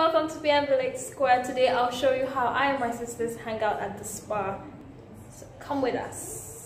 welcome to BM Village Square. Today I'll show you how I and my sisters hang out at the spa. So come with us.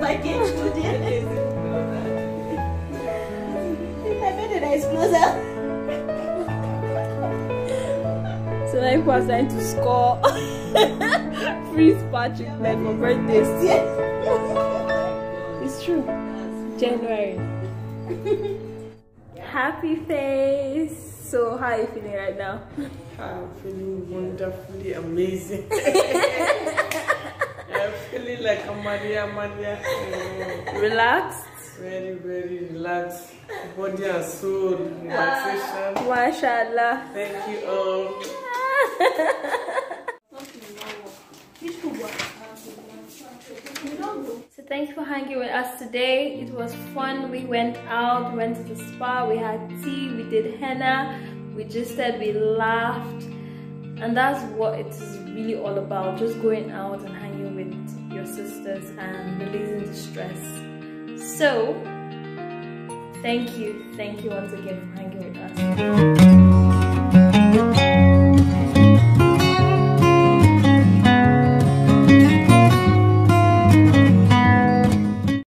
Package today. I made a nice closer. So now people are starting to score free spa treatment for birthdays. it's true. January. Happy face. So how are you feeling right now? I'm feeling wonderfully amazing. feeling like a Maria Maria. Relaxed? Very, very relaxed. Body and soul, relaxation. Uh, Mashallah. Thank you all. so thank you for hanging with us today. It was fun. We went out, went to the spa, we had tea, we did henna, we just said we laughed. And that's what it is really all about. Just going out and hanging with your sisters and releasing the stress. So, thank you, thank you once again for hanging with us.